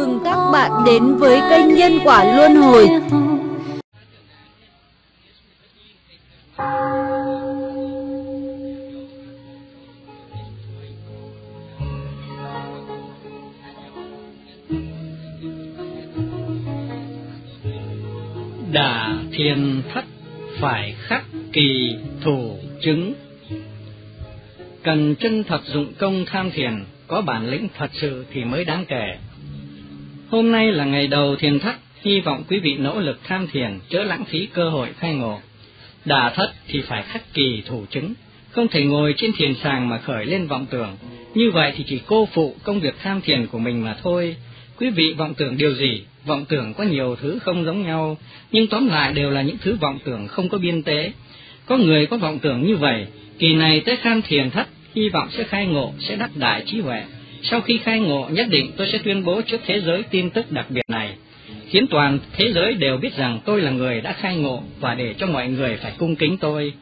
mừng các bạn đến với kênh Nhân Quả Luân Hồi Đà thiên thất phải khắc kỳ thủ chứng Cần chân thật dụng công tham thiền, có bản lĩnh thật sự thì mới đáng kể. Hôm nay là ngày đầu thiền thất, hy vọng quý vị nỗ lực tham thiền, chớ lãng phí cơ hội khai ngộ. Đà thất thì phải khắc kỳ thủ chứng, không thể ngồi trên thiền sàng mà khởi lên vọng tưởng. Như vậy thì chỉ cô phụ công việc tham thiền của mình mà thôi. Quý vị vọng tưởng điều gì? Vọng tưởng có nhiều thứ không giống nhau, nhưng tóm lại đều là những thứ vọng tưởng không có biên tế. Có người có vọng tưởng như vậy, kỳ này tới tham thiền thất, hy vọng sẽ khai ngộ, sẽ đắc đại trí huệ. Sau khi khai ngộ, nhất định tôi sẽ tuyên bố trước thế giới tin tức đặc biệt này, khiến toàn thế giới đều biết rằng tôi là người đã khai ngộ và để cho mọi người phải cung kính tôi.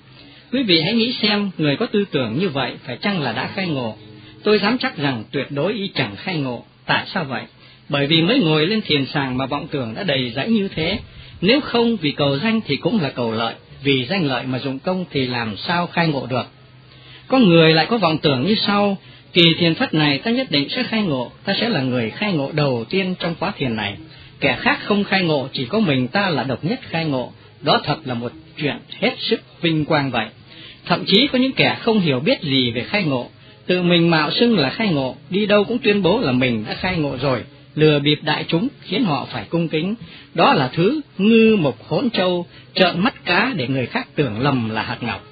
Quý vị hãy nghĩ xem, người có tư tưởng như vậy phải chăng là đã khai ngộ? Tôi dám chắc rằng tuyệt đối y chẳng khai ngộ. Tại sao vậy? Bởi vì mới ngồi lên thiền sàng mà vọng tưởng đã đầy dãy như thế. Nếu không vì cầu danh thì cũng là cầu lợi, vì danh lợi mà dụng công thì làm sao khai ngộ được. Có người lại có vọng tưởng như sau, kỳ thiền thất này ta nhất định sẽ khai ngộ, ta sẽ là người khai ngộ đầu tiên trong khóa thiền này. Kẻ khác không khai ngộ, chỉ có mình ta là độc nhất khai ngộ. Đó thật là một chuyện hết sức vinh quang vậy. Thậm chí có những kẻ không hiểu biết gì về khai ngộ, tự mình mạo xưng là khai ngộ, đi đâu cũng tuyên bố là mình đã khai ngộ rồi, lừa bịp đại chúng khiến họ phải cung kính. Đó là thứ ngư mộc hỗn châu, trợn mắt cá để người khác tưởng lầm là hạt ngọc.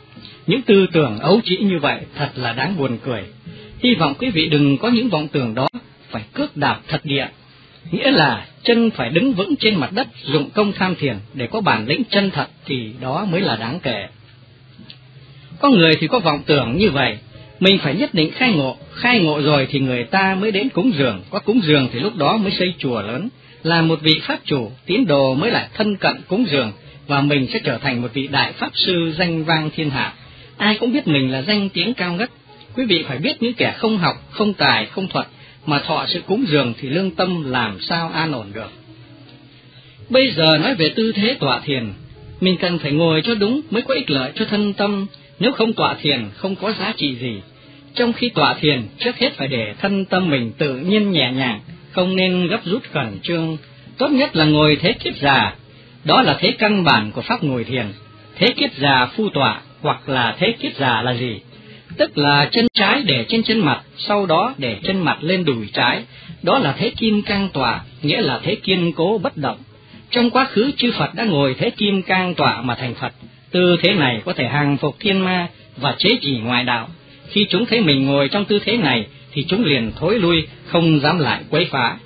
Những tư tưởng ấu trĩ như vậy thật là đáng buồn cười. Hy vọng quý vị đừng có những vọng tưởng đó, phải cước đạp thật địa. Nghĩa là chân phải đứng vững trên mặt đất dụng công tham thiền để có bản lĩnh chân thật thì đó mới là đáng kể. Có người thì có vọng tưởng như vậy, mình phải nhất định khai ngộ, khai ngộ rồi thì người ta mới đến cúng dường, có cúng dường thì lúc đó mới xây chùa lớn, là một vị pháp chủ, tín đồ mới lại thân cận cúng dường, và mình sẽ trở thành một vị đại pháp sư danh vang thiên hạ. Ai cũng biết mình là danh tiếng cao ngất. Quý vị phải biết những kẻ không học, không tài, không thuật, mà thọ sự cúng dường thì lương tâm làm sao an ổn được. Bây giờ nói về tư thế tọa thiền, mình cần phải ngồi cho đúng mới có ích lợi cho thân tâm, nếu không tọa thiền không có giá trị gì. Trong khi tọa thiền, trước hết phải để thân tâm mình tự nhiên nhẹ nhàng, không nên gấp rút khẩn trương. Tốt nhất là ngồi thế kiết già, đó là thế căn bản của pháp ngồi thiền. Thế kiết già phu tọa hoặc là thế kiết già là gì? Tức là chân trái để trên chân mặt, sau đó để chân mặt lên đùi trái. Đó là thế kim cang tọa, nghĩa là thế kiên cố bất động. Trong quá khứ chư Phật đã ngồi thế kim cang tọa mà thành Phật. Tư thế này có thể hàng phục thiên ma và chế chỉ ngoại đạo. Khi chúng thấy mình ngồi trong tư thế này thì chúng liền thối lui, không dám lại quấy phá.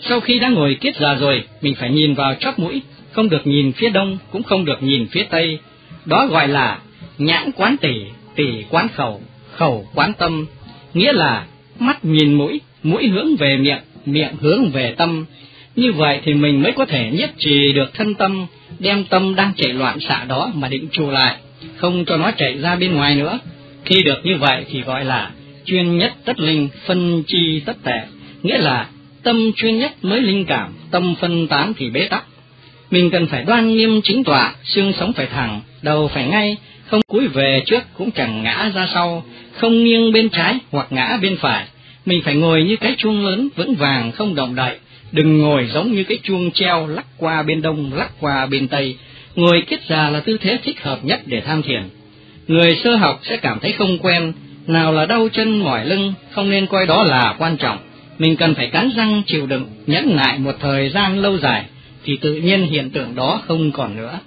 Sau khi đã ngồi kiết già rồi, mình phải nhìn vào chóp mũi, không được nhìn phía đông, cũng không được nhìn phía tây. Đó gọi là nhãn quán tỷ, tỷ quán khẩu, khẩu quán tâm, nghĩa là mắt nhìn mũi, mũi hướng về miệng, miệng hướng về tâm. Như vậy thì mình mới có thể nhất trì được thân tâm, đem tâm đang chạy loạn xạ đó mà định trụ lại, không cho nó chạy ra bên ngoài nữa. Khi được như vậy thì gọi là chuyên nhất tất linh, phân chi tất tệ, nghĩa là tâm chuyên nhất mới linh cảm, tâm phân tán thì bế tắc. Mình cần phải đoan nghiêm chính tọa, xương sống phải thẳng, đầu phải ngay, không cúi về trước cũng chẳng ngã ra sau, không nghiêng bên trái hoặc ngã bên phải. Mình phải ngồi như cái chuông lớn vững vàng không động đậy, đừng ngồi giống như cái chuông treo lắc qua bên đông lắc qua bên tây. Ngồi kết già là tư thế thích hợp nhất để tham thiền. Người sơ học sẽ cảm thấy không quen, nào là đau chân mỏi lưng, không nên coi đó là quan trọng. Mình cần phải cắn răng chịu đựng, nhẫn nại một thời gian lâu dài, thì tự nhiên hiện tượng đó không còn nữa.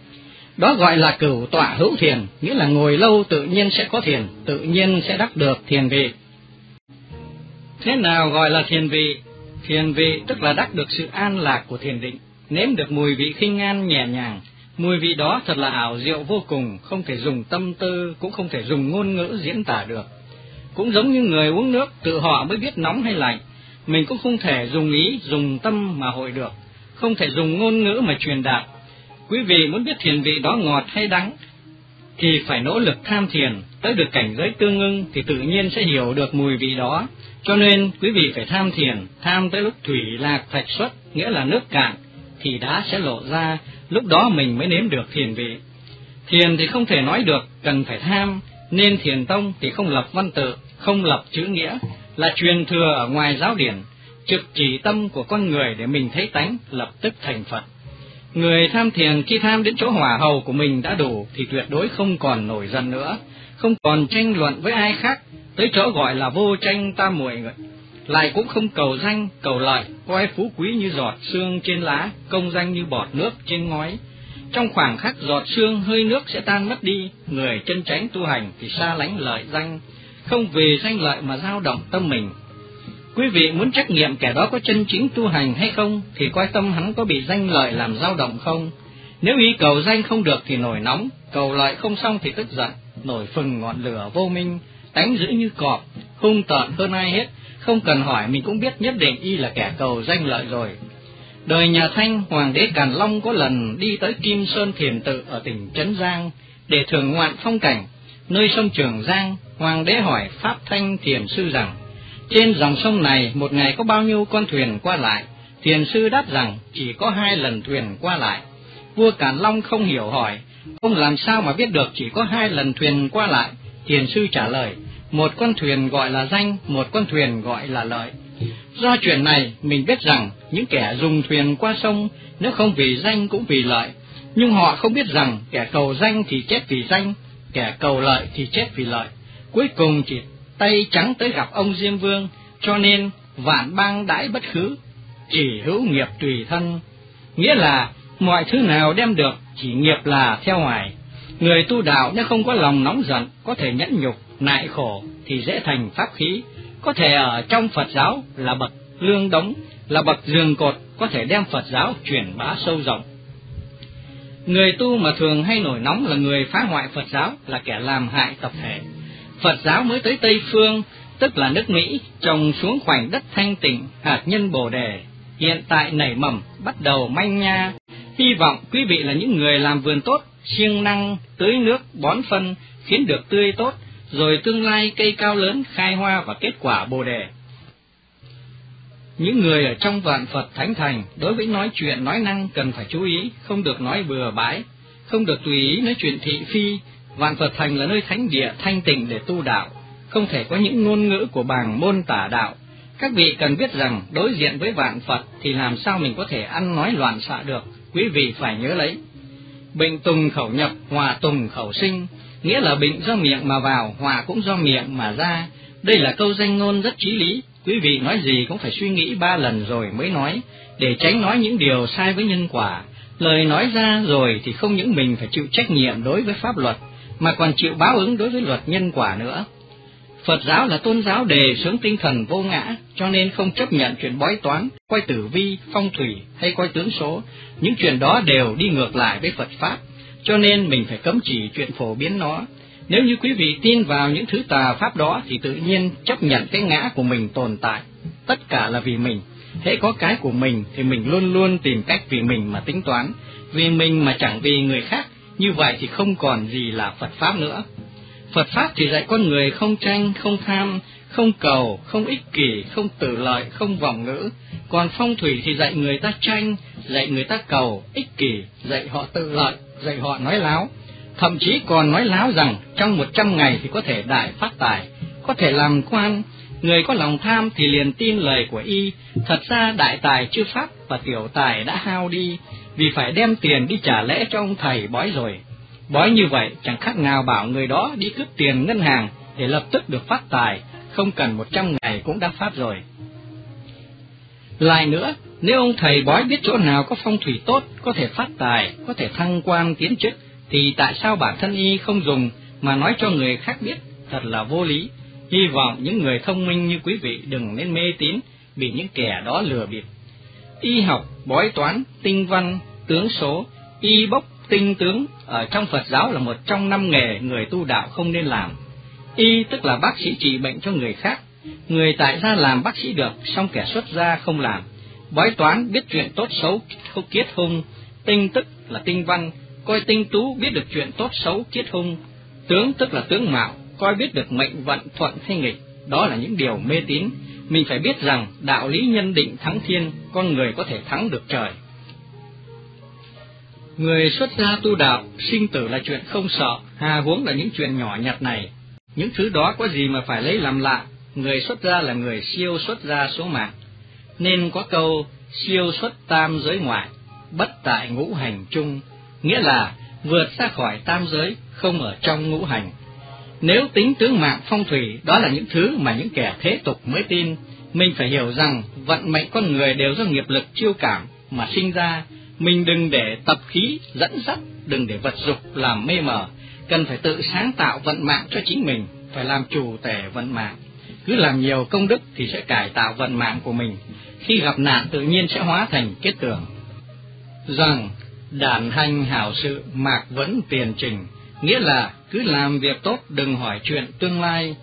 Đó gọi là cửu tọa hữu thiền, nghĩa là ngồi lâu tự nhiên sẽ có thiền, tự nhiên sẽ đắc được thiền vị. Thế nào gọi là thiền vị? Thiền vị tức là đắc được sự an lạc của thiền định, nếm được mùi vị khinh an nhẹ nhàng. Mùi vị đó thật là ảo diệu vô cùng, không thể dùng tâm tư, cũng không thể dùng ngôn ngữ diễn tả được. Cũng giống như người uống nước, tự họ mới biết nóng hay lạnh, mình cũng không thể dùng ý, dùng tâm mà hội được, không thể dùng ngôn ngữ mà truyền đạt, Quý vị muốn biết thiền vị đó ngọt hay đắng, thì phải nỗ lực tham thiền, tới được cảnh giới tương ưng thì tự nhiên sẽ hiểu được mùi vị đó. Cho nên quý vị phải tham thiền, tham tới lúc thủy lạc thạch xuất, nghĩa là nước cạn, thì đá sẽ lộ ra, lúc đó mình mới nếm được thiền vị. Thiền thì không thể nói được, cần phải tham, nên thiền tông thì không lập văn tự, không lập chữ nghĩa, là truyền thừa ở ngoài giáo điển, trực chỉ tâm của con người để mình thấy tánh, lập tức thành Phật. Người tham thiền khi tham đến chỗ hỏa hầu của mình đã đủ thì tuyệt đối không còn nổi giận nữa, không còn tranh luận với ai khác, tới chỗ gọi là vô tranh tam muội người. Lại cũng không cầu danh, cầu lợi, coi phú quý như giọt xương trên lá, công danh như bọt nước trên ngói. Trong khoảng khắc giọt xương hơi nước sẽ tan mất đi, người chân tránh tu hành thì xa lánh lợi danh, không vì danh lợi mà dao động tâm mình. Quý vị muốn trách nhiệm kẻ đó có chân chính tu hành hay không, thì coi tâm hắn có bị danh lợi làm dao động không. Nếu ý cầu danh không được thì nổi nóng, cầu lợi không xong thì tức giận, nổi phừng ngọn lửa vô minh, đánh dữ như cọp, hung tợn hơn ai hết, không cần hỏi mình cũng biết nhất định y là kẻ cầu danh lợi rồi. Đời nhà Thanh, Hoàng đế Càn Long có lần đi tới Kim Sơn Thiền Tự ở tỉnh Trấn Giang để thưởng ngoạn phong cảnh, nơi sông Trường Giang, Hoàng đế hỏi Pháp Thanh Thiền Sư rằng, trên dòng sông này một ngày có bao nhiêu con thuyền qua lại? Thiền sư đáp rằng chỉ có hai lần thuyền qua lại. Vua Càn Long không hiểu hỏi, ông làm sao mà biết được chỉ có hai lần thuyền qua lại? Thiền sư trả lời, một con thuyền gọi là danh, một con thuyền gọi là lợi. Do chuyện này, mình biết rằng những kẻ dùng thuyền qua sông, nếu không vì danh cũng vì lợi, nhưng họ không biết rằng kẻ cầu danh thì chết vì danh, kẻ cầu lợi thì chết vì lợi. Cuối cùng chỉ tay trắng tới gặp ông Diêm Vương, cho nên vạn bang đãi bất khứ, chỉ hữu nghiệp tùy thân. Nghĩa là mọi thứ nào đem được chỉ nghiệp là theo ngoài. Người tu đạo nếu không có lòng nóng giận, có thể nhẫn nhục, nại khổ thì dễ thành pháp khí, có thể ở trong Phật giáo là bậc lương đống, là bậc giường cột, có thể đem Phật giáo truyền bá sâu rộng. Người tu mà thường hay nổi nóng là người phá hoại Phật giáo, là kẻ làm hại tập thể. Phật giáo mới tới Tây Phương, tức là nước Mỹ, trồng xuống khoảnh đất thanh tịnh, hạt nhân bồ đề, hiện tại nảy mầm, bắt đầu manh nha. Hy vọng quý vị là những người làm vườn tốt, siêng năng, tưới nước, bón phân, khiến được tươi tốt, rồi tương lai cây cao lớn khai hoa và kết quả bồ đề. Những người ở trong vạn Phật Thánh Thành đối với nói chuyện nói năng cần phải chú ý, không được nói bừa bãi, không được tùy ý nói chuyện thị phi. Vạn Phật Thành là nơi thánh địa thanh tịnh để tu đạo, không thể có những ngôn ngữ của bảng môn tả đạo. Các vị cần biết rằng đối diện với vạn Phật thì làm sao mình có thể ăn nói loạn xạ được, quý vị phải nhớ lấy. Bệnh tùng khẩu nhập, hòa tùng khẩu sinh, nghĩa là bệnh do miệng mà vào, hòa cũng do miệng mà ra. Đây là câu danh ngôn rất trí lý, quý vị nói gì cũng phải suy nghĩ ba lần rồi mới nói, để tránh nói những điều sai với nhân quả. Lời nói ra rồi thì không những mình phải chịu trách nhiệm đối với pháp luật, mà còn chịu báo ứng đối với luật nhân quả nữa. Phật giáo là tôn giáo đề xướng tinh thần vô ngã, cho nên không chấp nhận chuyện bói toán, coi tử vi, phong thủy hay coi tướng số. Những chuyện đó đều đi ngược lại với Phật Pháp, cho nên mình phải cấm chỉ chuyện phổ biến nó. Nếu như quý vị tin vào những thứ tà pháp đó thì tự nhiên chấp nhận cái ngã của mình tồn tại. Tất cả là vì mình. Hễ có cái của mình thì mình luôn luôn tìm cách vì mình mà tính toán, vì mình mà chẳng vì người khác, như vậy thì không còn gì là Phật Pháp nữa. Phật Pháp thì dạy con người không tranh, không tham, không cầu, không ích kỷ, không tự lợi, không vọng ngữ. Còn phong thủy thì dạy người ta tranh, dạy người ta cầu, ích kỷ, dạy họ tự lợi, dạy họ nói láo. Thậm chí còn nói láo rằng trong một trăm ngày thì có thể đại phát tài, có thể làm quan. Người có lòng tham thì liền tin lời của y, thật ra đại tài chưa phát và tiểu tài đã hao đi, vì phải đem tiền đi trả lễ cho ông thầy bói rồi. Bói như vậy chẳng khác nào bảo người đó đi cướp tiền ngân hàng để lập tức được phát tài, không cần một trăm ngày cũng đã phát rồi. Lại nữa, nếu ông thầy bói biết chỗ nào có phong thủy tốt, có thể phát tài, có thể thăng quan tiến chức, thì tại sao bản thân y không dùng mà nói cho người khác biết, thật là vô lý. Hy vọng những người thông minh như quý vị đừng nên mê tín, bị những kẻ đó lừa bịp. Y học, bói toán, tinh văn, tướng số, y bốc, tinh tướng ở trong Phật giáo là một trong năm nghề người tu đạo không nên làm. Y tức là bác sĩ trị bệnh cho người khác, người tại gia làm bác sĩ được, song kẻ xuất gia không làm. Bói toán biết chuyện tốt xấu kiết hung, tinh tức là tinh văn, coi tinh tú biết được chuyện tốt xấu kiết hung, tướng tức là tướng mạo, coi biết được mệnh vận thuận hay nghịch, đó là những điều mê tín. Mình phải biết rằng đạo lý nhân định thắng thiên, con người có thể thắng được trời. Người xuất gia tu đạo, sinh tử là chuyện không sợ, hà huống là những chuyện nhỏ nhặt này. Những thứ đó có gì mà phải lấy làm lạ, người xuất gia là người siêu xuất gia số mạng. Nên có câu siêu xuất tam giới ngoại, bất tại ngũ hành chung, nghĩa là vượt ra khỏi tam giới, không ở trong ngũ hành. Nếu tính tướng mạng phong thủy, đó là những thứ mà những kẻ thế tục mới tin, mình phải hiểu rằng vận mệnh con người đều do nghiệp lực chiêu cảm mà sinh ra, mình đừng để tập khí dẫn dắt, đừng để vật dục làm mê mờ, cần phải tự sáng tạo vận mạng cho chính mình, phải làm chủ tể vận mạng. Cứ làm nhiều công đức thì sẽ cải tạo vận mạng của mình, khi gặp nạn tự nhiên sẽ hóa thành kết tường. Rằng đàn hành hảo sự mạc vẫn tiền trình, nghĩa là cứ làm việc tốt đừng hỏi chuyện tương lai.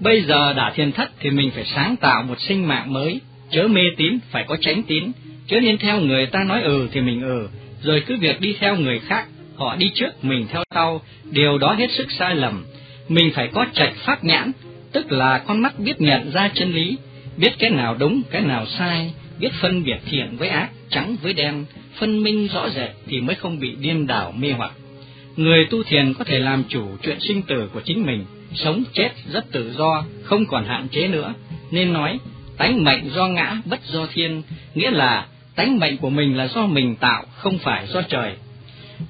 Bây giờ đã thiên thất thì mình phải sáng tạo một sinh mạng mới, chớ mê tín phải có tránh tín, chớ nên theo người ta nói ừ thì mình ừ, rồi cứ việc đi theo người khác, họ đi trước mình theo sau, điều đó hết sức sai lầm. Mình phải có trạch pháp nhãn, tức là con mắt biết nhận ra chân lý, biết cái nào đúng, cái nào sai, biết phân biệt thiện với ác, trắng với đen, phân minh rõ rệt thì mới không bị điên đảo mê hoặc. Người tu thiền có thể làm chủ chuyện sinh tử của chính mình, sống chết rất tự do, không còn hạn chế nữa, nên nói tánh mệnh do ngã bất do thiên, nghĩa là tánh mệnh của mình là do mình tạo, không phải do trời.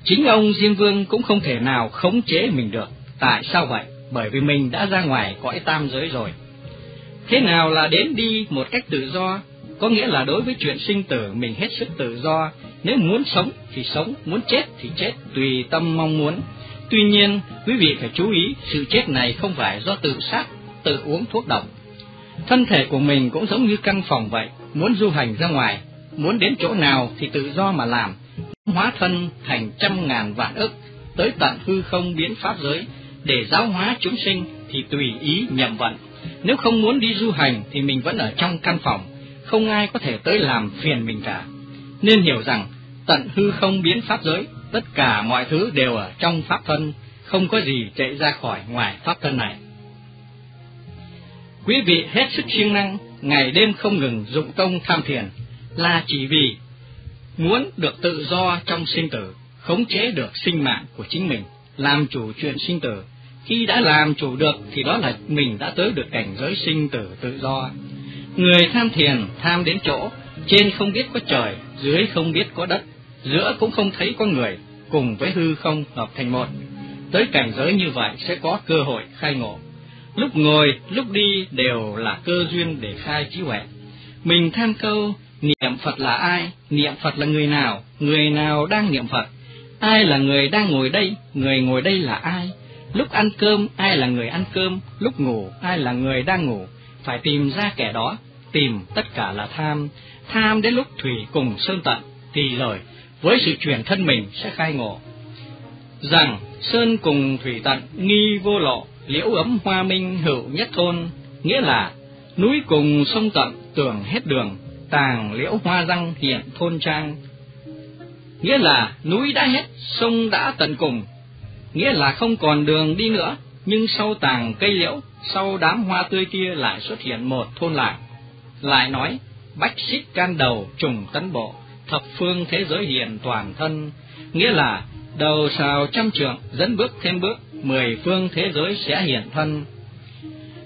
Chính ông Diêm Vương cũng không thể nào khống chế mình được. Tại sao vậy? Bởi vì mình đã ra ngoài cõi tam giới rồi. Thế nào là đến đi một cách tự do? Có nghĩa là đối với chuyện sinh tử mình hết sức tự do, nếu muốn sống thì sống, muốn chết thì chết, tùy tâm mong muốn. Tuy nhiên, quý vị phải chú ý, sự chết này không phải do tự sát, tự uống thuốc độc. Thân thể của mình cũng giống như căn phòng vậy, muốn du hành ra ngoài, muốn đến chỗ nào thì tự do mà làm, hóa thân thành trăm ngàn vạn ức, tới tận hư không biến pháp giới, để giáo hóa chúng sinh thì tùy ý nhậm vận. Nếu không muốn đi du hành thì mình vẫn ở trong căn phòng, không ai có thể tới làm phiền mình cả. Nên hiểu rằng, tận hư không biến pháp giới, tất cả mọi thứ đều ở trong pháp thân, không có gì chạy ra khỏi ngoài pháp thân này. Quý vị hết sức siêng năng, ngày đêm không ngừng dụng công tham thiền, là chỉ vì muốn được tự do trong sinh tử, khống chế được sinh mạng của chính mình, làm chủ chuyện sinh tử. Khi đã làm chủ được thì đó là mình đã tới được cảnh giới sinh tử tự do. Người tham thiền tham đến chỗ, trên không biết có trời, dưới không biết có đất, giữa cũng không thấy có người, cùng với hư không hợp thành một. Tới cảnh giới như vậy sẽ có cơ hội khai ngộ. Lúc ngồi, lúc đi đều là cơ duyên để khai trí huệ. Mình tham câu, niệm Phật là ai, niệm Phật là người nào, người nào đang niệm Phật, ai là người đang ngồi đây, người ngồi đây là ai, lúc ăn cơm ai là người ăn cơm, lúc ngủ ai là người đang ngủ, phải tìm ra kẻ đó, tìm tất cả là tham, tham đến lúc thủy cùng sơn tận, thì rồi với sự chuyển thân mình sẽ khai ngộ. Rằng sơn cùng thủy tận nghi vô lộ, liễu ấm hoa minh hữu nhất thôn, nghĩa là núi cùng sông tận tưởng hết đường, tàng liễu hoa răng hiện thôn trang. Nghĩa là núi đã hết, sông đã tận cùng, nghĩa là không còn đường đi nữa, nhưng sau tàng cây liễu, sau đám hoa tươi kia lại xuất hiện một thôn làng. Lại nói, bách xích can đầu trùng tấn bộ, thập phương thế giới hiện toàn thân, nghĩa là đầu xào trăm trượng dẫn bước thêm bước, mười phương thế giới sẽ hiện thân.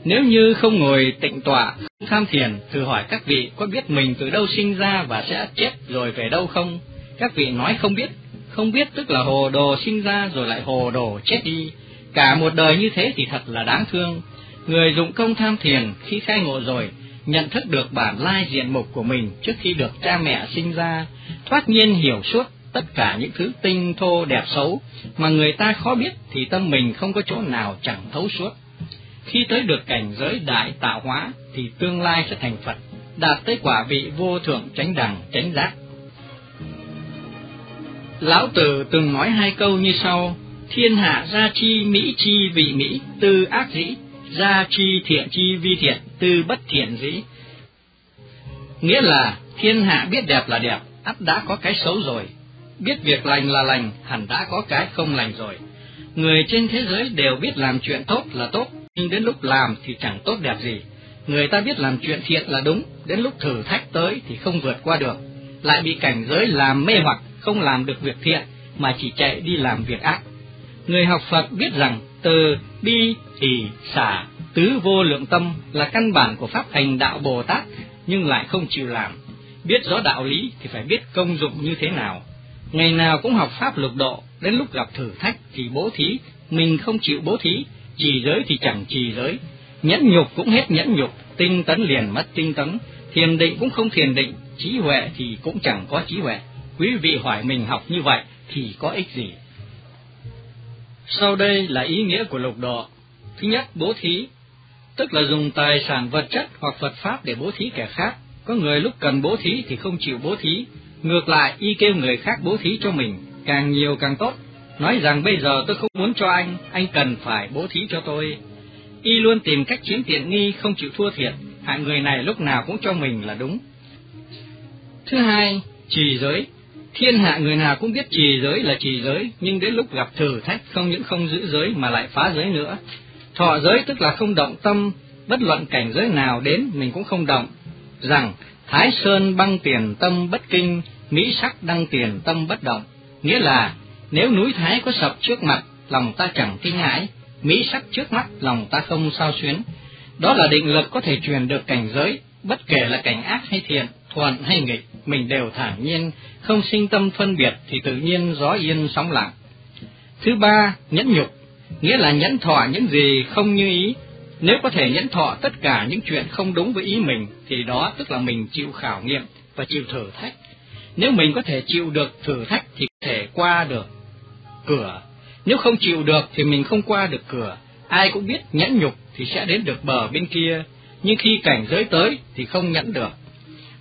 Nếu như không ngồi tịnh tọa, không tham thiền, thử hỏi các vị có biết mình từ đâu sinh ra và sẽ chết rồi về đâu không? Các vị nói không biết, không biết tức là hồ đồ sinh ra rồi lại hồ đồ chết đi. Cả một đời như thế thì thật là đáng thương. Người dụng công tham thiền khi khai ngộ rồi, nhận thức được bản lai diện mục của mình trước khi được cha mẹ sinh ra, thoát nhiên hiểu suốt tất cả những thứ tinh thô đẹp xấu mà người ta khó biết thì tâm mình không có chỗ nào chẳng thấu suốt. Khi tới được cảnh giới đại tạo hóa thì tương lai sẽ thành Phật, đạt tới quả vị vô thượng chánh đẳng chánh giác. Lão Tử từng nói hai câu như sau: Thiên hạ gia chi mỹ chi vị mỹ, tư ác dĩ, gia chi thiện chi vi thiện, tư bất thiện dĩ. Nghĩa là thiên hạ biết đẹp là đẹp, ắt đã có cái xấu rồi, biết việc lành là lành, hẳn đã có cái không lành rồi. Người trên thế giới đều biết làm chuyện tốt là tốt, nhưng đến lúc làm thì chẳng tốt đẹp gì. Người ta biết làm chuyện thiện là đúng, đến lúc thử thách tới thì không vượt qua được, lại bị cảnh giới làm mê hoặc, không làm được việc thiện mà chỉ chạy đi làm việc ác. Người học Phật biết rằng từ bi, thì xả, tứ vô lượng tâm là căn bản của pháp hành đạo Bồ Tát, nhưng lại không chịu làm. Biết rõ đạo lý thì phải biết công dụng như thế nào. Ngày nào cũng học pháp lục độ, đến lúc gặp thử thách thì bố thí, mình không chịu bố thí, trì giới thì chẳng trì giới, nhẫn nhục cũng hết nhẫn nhục, tinh tấn liền mất tinh tấn, thiền định cũng không thiền định, trí huệ thì cũng chẳng có trí huệ. Quý vị hỏi mình học như vậy thì có ích gì? Sau đây là ý nghĩa của lục độ. Thứ nhất, bố thí, tức là dùng tài sản vật chất hoặc Phật Pháp để bố thí kẻ khác. Có người lúc cần bố thí thì không chịu bố thí, ngược lại y kêu người khác bố thí cho mình, càng nhiều càng tốt. Nói rằng bây giờ tôi không muốn cho anh, anh cần phải bố thí cho tôi. Y luôn tìm cách chiếm tiện nghi, không chịu thua thiệt, hại người này lúc nào cũng cho mình là đúng. Thứ hai, trì giới. Thiên hạ người nào cũng biết trì giới là trì giới, nhưng đến lúc gặp thử thách không những không giữ giới mà lại phá giới nữa. Thọ giới tức là không động tâm, bất luận cảnh giới nào đến mình cũng không động. Rằng Thái Sơn băng tiền tâm bất kinh, Mỹ sắc đăng tiền tâm bất động. Nghĩa là nếu núi Thái có sập trước mặt, lòng ta chẳng kinh hãi, Mỹ sắc trước mắt, lòng ta không sao xuyến. Đó là định lực có thể truyền được cảnh giới, bất kể là cảnh ác hay thiện, thuận hay nghịch, mình đều thản nhiên, không sinh tâm phân biệt thì tự nhiên gió yên sóng lặng. Thứ ba, nhẫn nhục, nghĩa là nhẫn thọ những gì không như ý. Nếu có thể nhẫn thọ tất cả những chuyện không đúng với ý mình, thì đó tức là mình chịu khảo nghiệm và chịu thử thách. Nếu mình có thể chịu được thử thách thì có thể qua được cửa. Nếu không chịu được thì mình không qua được cửa. Ai cũng biết nhẫn nhục thì sẽ đến được bờ bên kia, nhưng khi cảnh giới tới thì không nhẫn được.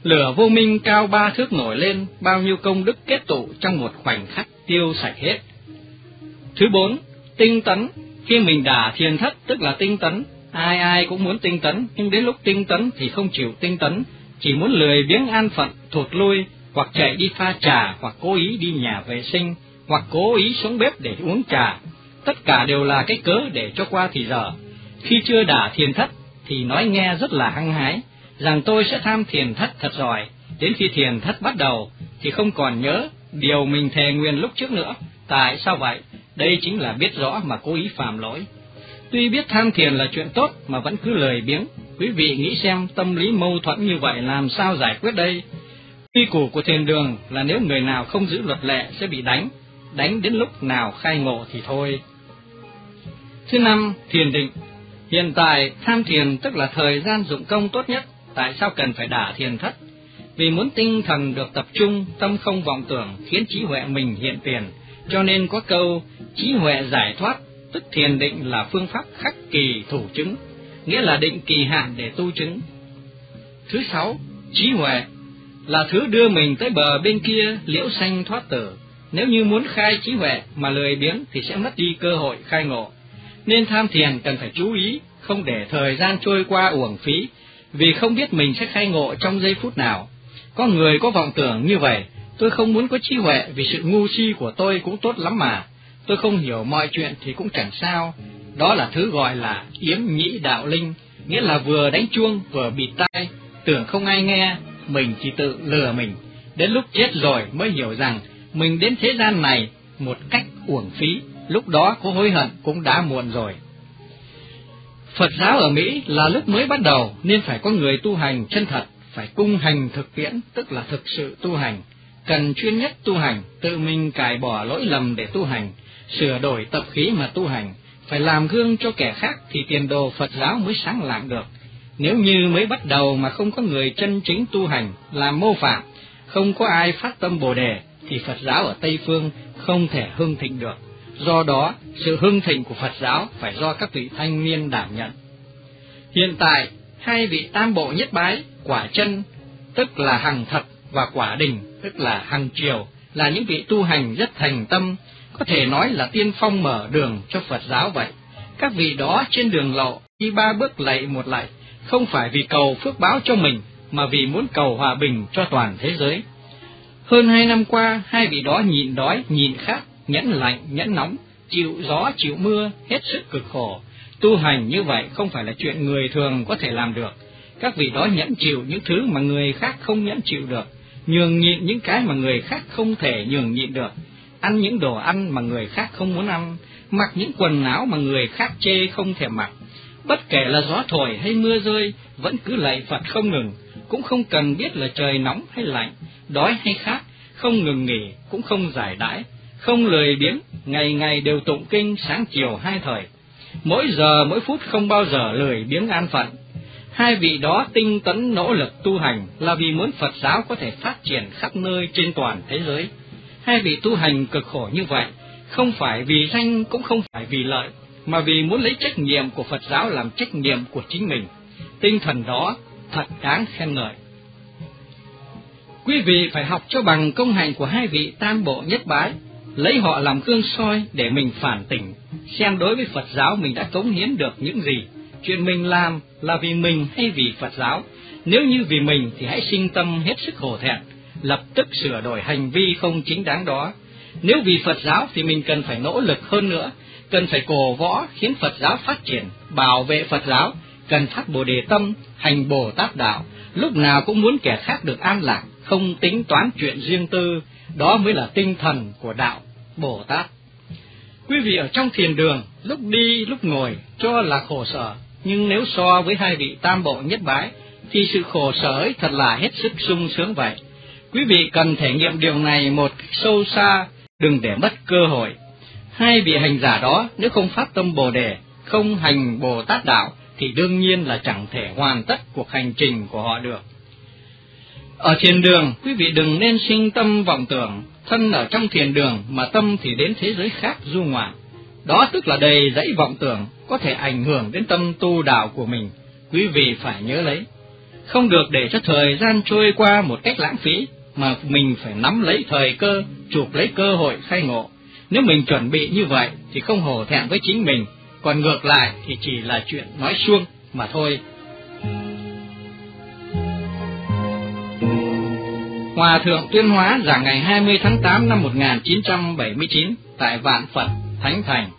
Lửa vô minh cao ba thước nổi lên, bao nhiêu công đức kết tụ trong một khoảnh khắc tiêu sạch hết. Thứ bốn, tinh tấn. Khi mình đả thiền thất tức là tinh tấn, ai ai cũng muốn tinh tấn, nhưng đến lúc tinh tấn thì không chịu tinh tấn, chỉ muốn lười biếng an phận, thụt lui, hoặc chạy đi pha trà, hoặc cố ý đi nhà vệ sinh, hoặc cố ý xuống bếp để uống trà. Tất cả đều là cái cớ để cho qua thì giờ. Khi chưa đả thiền thất thì nói nghe rất là hăng hái, rằng tôi sẽ tham thiền thất thật giỏi, đến khi thiền thất bắt đầu thì không còn nhớ điều mình thề nguyện lúc trước nữa. Tại sao vậy? Đây chính là biết rõ mà cố ý phạm lỗi. Tuy biết tham thiền là chuyện tốt mà vẫn cứ lời biếng, quý vị nghĩ xem tâm lý mâu thuẫn như vậy làm sao giải quyết đây? Quy củ của thiền đường là nếu người nào không giữ luật lệ sẽ bị đánh, đánh đến lúc nào khai ngộ thì thôi. Thứ năm, thiền định. Hiện tại, tham thiền tức là thời gian dụng công tốt nhất, tại sao cần phải đả thiền thất? Vì muốn tinh thần được tập trung, tâm không vọng tưởng, khiến trí huệ mình hiện tiền, cho nên có câu trí huệ giải thoát, tức thiền định là phương pháp khắc kỳ thủ chứng, nghĩa là định kỳ hạn để tu chứng. Thứ sáu, trí huệ là thứ đưa mình tới bờ bên kia liễu xanh thoát tử. Nếu như muốn khai trí huệ mà lười biếng thì sẽ mất đi cơ hội khai ngộ. Nên tham thiền cần phải chú ý, không để thời gian trôi qua uổng phí, vì không biết mình sẽ khai ngộ trong giây phút nào. Có người có vọng tưởng như vậy, tôi không muốn có trí huệ vì sự ngu si của tôi cũng tốt lắm mà. Tôi không hiểu mọi chuyện thì cũng chẳng sao. Đó là thứ gọi là yếm nhĩ đạo linh, nghĩa là vừa đánh chuông vừa bịt tai, tưởng không ai nghe, mình chỉ tự lừa mình. Đến lúc chết rồi mới hiểu rằng mình đến thế gian này một cách uổng phí, lúc đó có hối hận cũng đã muộn rồi. Phật giáo ở Mỹ là lúc mới bắt đầu nên phải có người tu hành chân thật, phải cung hành thực tiễn, tức là thực sự tu hành, cần chuyên nhất tu hành, tự mình cải bỏ lỗi lầm để tu hành, sửa đổi tập khí mà tu hành, phải làm gương cho kẻ khác thì tiền đồ Phật giáo mới sáng lạng được. Nếu như mới bắt đầu mà không có người chân chính tu hành, làm mô phạm, không có ai phát tâm Bồ đề, thì Phật giáo ở Tây Phương không thể hưng thịnh được. Do đó, sự hưng thịnh của Phật giáo phải do các vị thanh niên đảm nhận. Hiện tại, hai vị tam bộ nhất bái, quả chân, tức là hằng thật, và quả đình, tức là hằng triều, là những vị tu hành rất thành tâm, có thể nói là tiên phong mở đường cho Phật giáo vậy. Các vị đó trên đường lộ, đi ba bước lạy một lạy, không phải vì cầu phước báo cho mình, mà vì muốn cầu hòa bình cho toàn thế giới. Hơn hai năm qua, hai vị đó nhịn đói, nhịn khát, nhẫn lạnh, nhẫn nóng, chịu gió, chịu mưa, hết sức cực khổ, tu hành như vậy không phải là chuyện người thường có thể làm được. Các vị đó nhẫn chịu những thứ mà người khác không nhẫn chịu được, nhường nhịn những cái mà người khác không thể nhường nhịn được, ăn những đồ ăn mà người khác không muốn ăn, mặc những quần áo mà người khác chê không thể mặc. Bất kể là gió thổi hay mưa rơi, vẫn cứ lạy Phật không ngừng, cũng không cần biết là trời nóng hay lạnh, đói hay khát, không ngừng nghỉ, cũng không giải đãi, không lười biếng, ngày ngày đều tụng kinh sáng chiều hai thời. Mỗi giờ mỗi phút không bao giờ lười biếng an phận. Hai vị đó tinh tấn nỗ lực tu hành là vì muốn Phật giáo có thể phát triển khắp nơi trên toàn thế giới. Hai vị tu hành cực khổ như vậy, không phải vì danh cũng không phải vì lợi, mà vì muốn lấy trách nhiệm của Phật giáo làm trách nhiệm của chính mình. Tinh thần đó thật đáng khen ngợi. Quý vị phải học cho bằng công hành của hai vị tam bộ nhất bái, lấy họ làm gương soi để mình phản tỉnh, xem đối với Phật giáo mình đã cống hiến được những gì. Chuyện mình làm là vì mình hay vì Phật giáo? Nếu như vì mình thì hãy sinh tâm hết sức hổ thẹn, lập tức sửa đổi hành vi không chính đáng đó. Nếu vì Phật giáo thì mình cần phải nỗ lực hơn nữa, cần phải cổ võ khiến Phật giáo phát triển, bảo vệ Phật giáo, cần phát Bồ đề tâm, hành Bồ Tát đạo, lúc nào cũng muốn kẻ khác được an lạc, không tính toán chuyện riêng tư, đó mới là tinh thần của đạo Bồ Tát. Quý vị ở trong thiền đường, lúc đi lúc ngồi cho là khổ sở, nhưng nếu so với hai vị tam bộ nhất bái, thì sự khổ sở ấy thật là hết sức sung sướng vậy. Quý vị cần thể nghiệm điều này một sâu xa, đừng để mất cơ hội. Hai vị hành giả đó nếu không phát tâm Bồ Đề, không hành Bồ Tát Đạo, thì đương nhiên là chẳng thể hoàn tất cuộc hành trình của họ được. Ở thiền đường, quý vị đừng nên sinh tâm vọng tưởng, thân ở trong thiền đường mà tâm thì đến thế giới khác du ngoạn. Đó tức là đầy dãy vọng tưởng, có thể ảnh hưởng đến tâm tu đạo của mình. Quý vị phải nhớ lấy. Không được để cho thời gian trôi qua một cách lãng phí, mà mình phải nắm lấy thời cơ, chụp lấy cơ hội khai ngộ. Nếu mình chuẩn bị như vậy thì không hổ thẹn với chính mình, còn ngược lại thì chỉ là chuyện nói suông mà thôi. Hòa Thượng Tuyên Hóa giảng ngày 20 tháng 8 năm 1979 tại Vạn Phật, Thánh Thành.